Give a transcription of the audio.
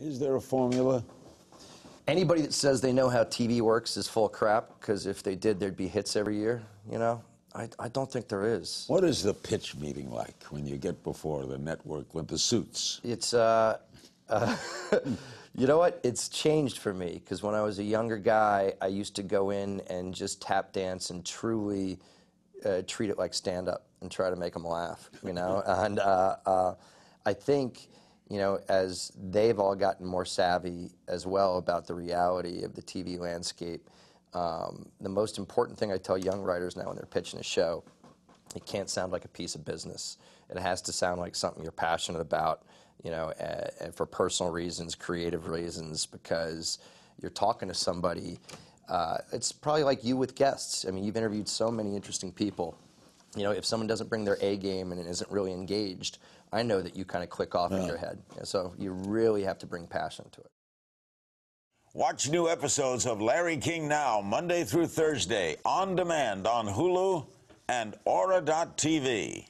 Is there a formula? Anybody that says they know how TV works is full of crap, because if they did, there'd be hits every year, you know? I, I don't think there is. What is the pitch meeting like when you get before the network with the suits? It's, uh, uh you know what? It's changed for me, because when I was a younger guy, I used to go in and just tap dance and truly uh, treat it like stand up and try to make them laugh, you know? and uh, uh, I think you know, as they've all gotten more savvy as well about the reality of the TV landscape, um, the most important thing I tell young writers now when they're pitching a show, it can't sound like a piece of business. It has to sound like something you're passionate about, you know, and for personal reasons, creative reasons, because you're talking to somebody. Uh, it's probably like you with guests. I mean, you've interviewed so many interesting people. You know, if someone doesn't bring their A game and isn't really engaged, I know that you kind of click off yeah. in your head. So you really have to bring passion to it. Watch new episodes of Larry King Now, Monday through Thursday, on demand on Hulu and Ora.tv.